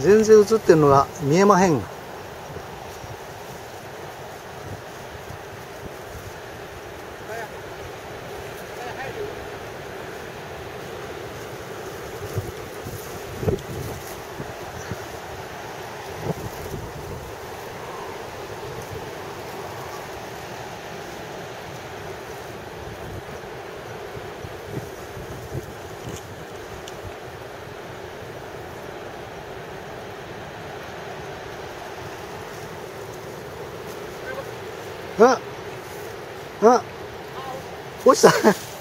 全然映ってるのが見えまへん。ああ落ちた